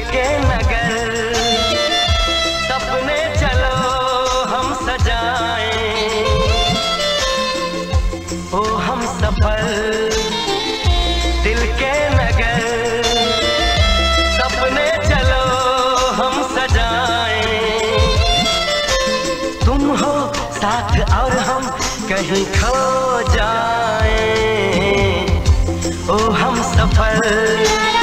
के नगर। सपने चलो, हम सजाएँ। ओ, हम सफ़र दिल के नगर। सपने चलो, हम सजाएँ। तुम हो साथ और हम कहीं खो जाएँ। ओ हम सफ़र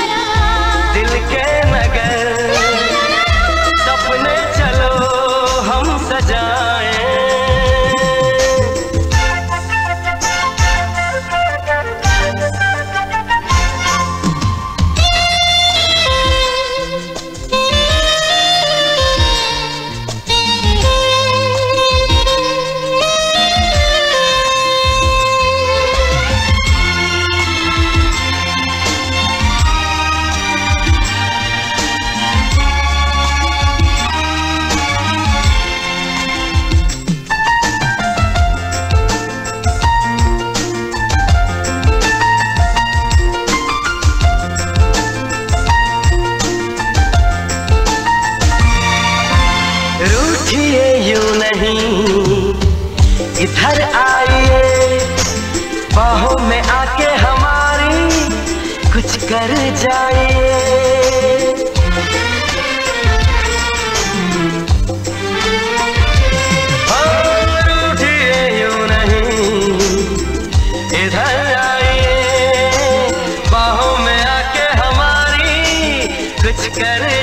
रूठिए यूँ नहीं। इधर आइए बाहों में आके हमारी कुछ कर जाइए। कर